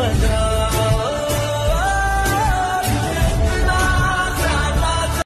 love.